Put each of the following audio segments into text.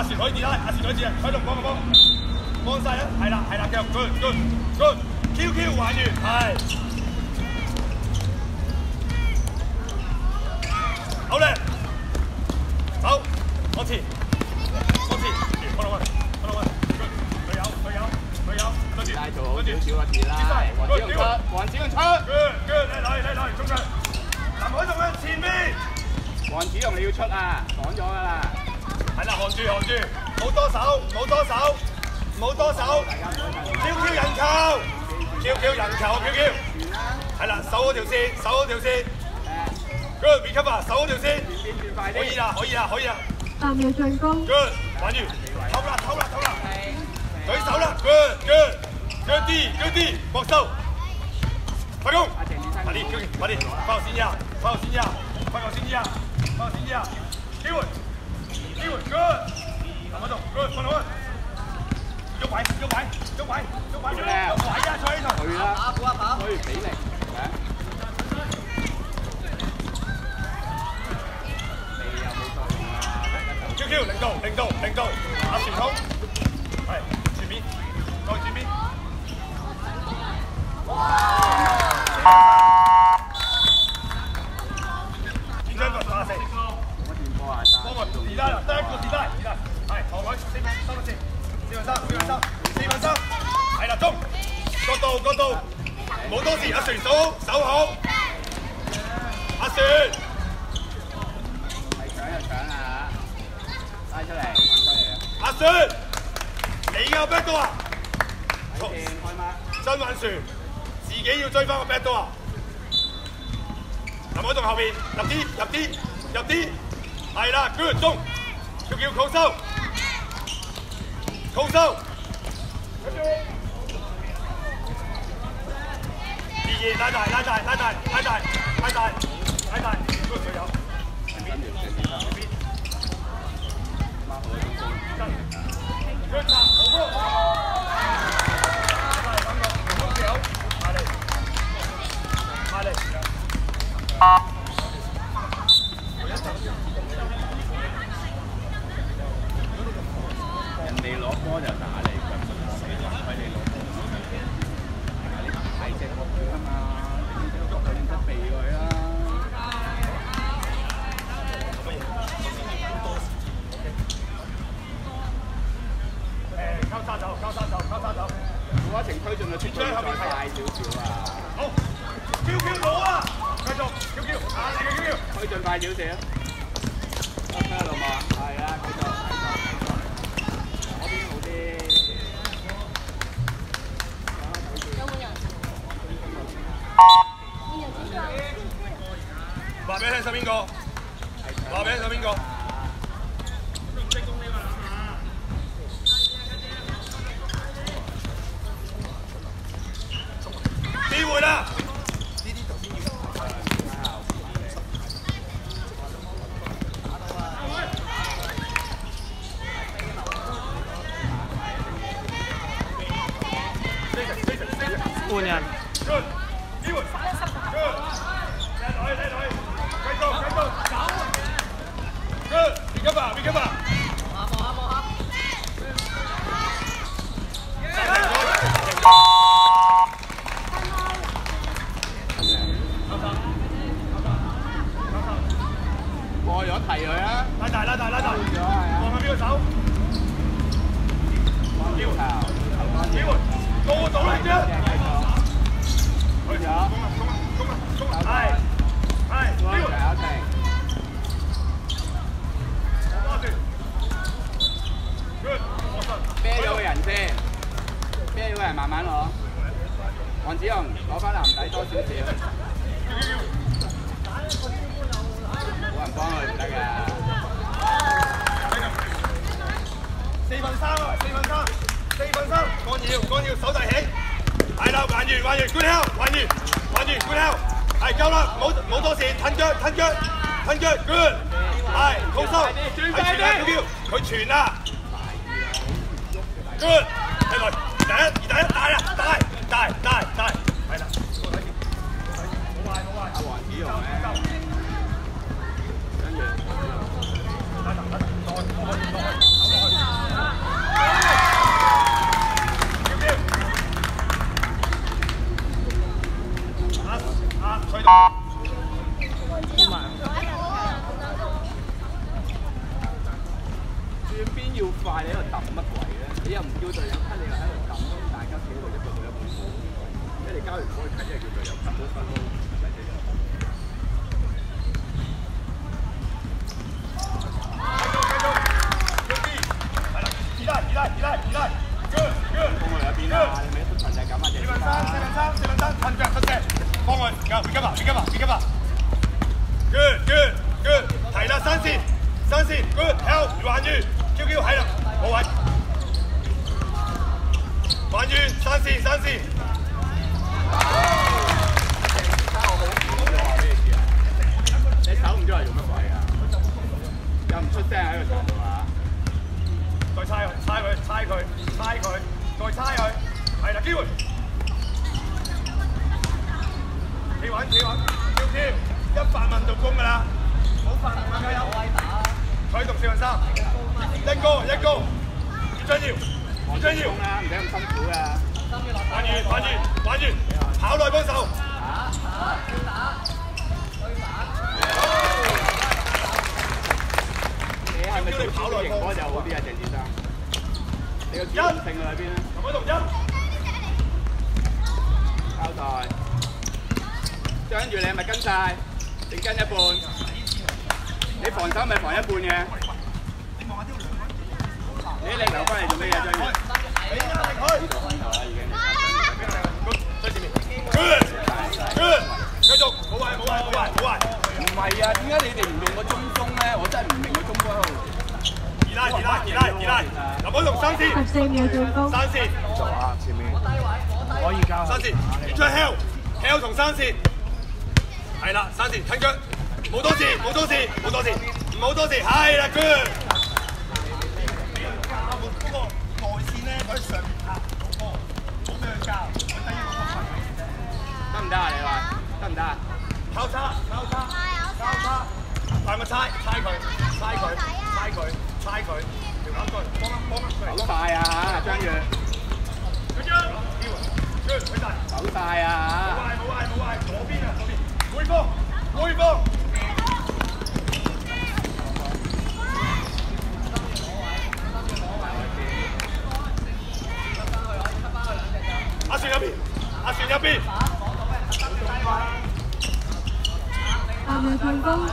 阿船可以啦，阿船可以跌啊，喺度幫個幫，幫晒啦，係啦係啦，繼續 good good good，QQ 还原系，好咧，好，我前，我前，幫我揾，幫我揾，good，佢有佢有佢有，跟住拉做好跟住少少啊，跌啦，黃子雄出，黃子雄出，good good，你嚟嚟，中間，林海棟嘅前邊。黃子雄你要出啊，講咗噶啦，係啦，看住看住，冇多手，冇多手，冇多手，Q Q 人球，Q Q 人球，Q Q，傳啦，係啦，守嗰條線，守嗰條線。誒，，good recover，守嗰條線，轉邊轉快啲，可以啦，可以啦，可以啦。八秒進攻，，good，玩完，偷啦，偷啦，偷啦，停，舉手啦，good，good，good 啲，good 啲，搏收，快攻，快啲，快啲快啲，快我先呀，快我先呀，快我先呀，快我先呀，機會，机会，good，林海栋，good，放落去。喐位，喐位，喐位，喐位，喐位啊！坐喺度。去啦，所以俾力，诶，你有冇作用啊？大家就 Q Q 零度，零度，零度，阿传统， 你有 back 到啊？真玩船，自己要追翻個 back 到啊！林海棟後邊入啲入啲入啲，係啦，good 中，叫叫扣收，扣收，二二拉大拉大拉大拉大拉大拉大，good 隊友，前面前邊，真，good 插好波。人哋攞波就打你，佢哋攞波。你大隻落佢啊嘛，你隻腳佢應該避佢啦。誒，交叉走，交叉走，交叉走。古一程推進嘅速度要再快少少啊！好，Q Q 攞啊！繼續，Q Q，啊你嘅 Q Q。推進快少少。得咩老母話俾你聽，手邊個？話俾你聽，手邊個？機會啦！半人。Good，機會。Good，靚女，靚女，繼續，繼續，走。Good，recover，recover。過咗提佢啊！拉大，拉大，拉大。咗係啊！望下邊個手？光腰球，機會，過到嚟啫。繼續。去咗，攻啊，攻啊，攻啊，攻啊。係，係，機會。有停。我幫住。Good，我信。啤咗個人先，啤咗個人慢慢攞。黃子雄攞翻籃底多少少，冇人幫佢唔得㗎。四分三啊，四分三，四分三，干擾，干擾，手提起，係啦，还原，还原，good help，還原，還原，good help，係夠啦，冇冇多事，褪脚，褪脚，褪脚，good，係，好收，係傳啦佢全啦，good，係來，第一，二第一，大啊，大，大，大，大，係啦，好壞，好壞，阿黃子雄咧，跟住拉大，拉大，三線三線 Q 一發問就攻㗎啦，冇發問㗎有，佢同四分三，一高一高，唔緊要唔緊要。啦，唔使咁辛苦啊！玩完玩完玩完，跑內幫手。你係咪做跑內型波就好啲啊，鄭先生？你個主動性喺邊咧？同佢同音，交代。張住你係咪跟晒？你跟一半？你防守咪防一半嘅？你你留翻嚟做咩嘢？張宇？你壓力佢。呢度開頭啦，已經。Good，最前面。Good，good，繼續，冇壞冇壞冇壞冇壞。唔係啊，點解你哋唔用個中鋒咧？我真係唔明個中鋒喺度。二拉二拉二拉二拉，林寶同三線十四秒進攻，三線做啊，前面。可以交。三線，出 hell hell 同三線，係啦三線近腳，冇多事冇多事冇多事，唔好多事，係啦 good。嗰個內線咧，佢喺上面拍到波，冇俾佢交，佢低於個波得唔得啊？你話得唔得啊？交叉交叉交叉，但個猜猜佢猜佢猜佢猜佢，條眼對幫一幫一佢嚟走晒啊嚇，張宇，佢將機會，good 佢大。走晒啊冇壞冇壞冇壞，左邊啊左邊，回放回放。阿船入邊，阿船入邊，八秒進攻，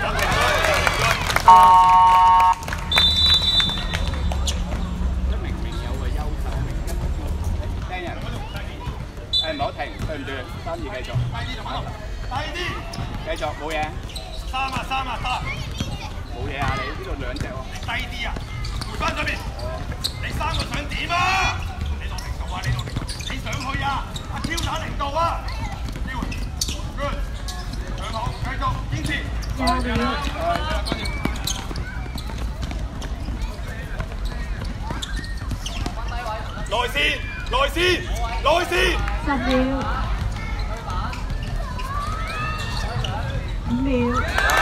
暫停都明明有個優勢，明明聽人。誒唔好停，對唔住，三二繼續，低啲，繼續冇嘢，三啊三啊三，冇嘢啊！你呢度兩隻喎。你低啲啊，回翻上邊，你三個想點啊？你落零度啊，你落零度，你上去啊，阿 Q 打零度啊，機會，good，上好，繼續堅持。廿秒，內線，內線，內線，十秒，五秒，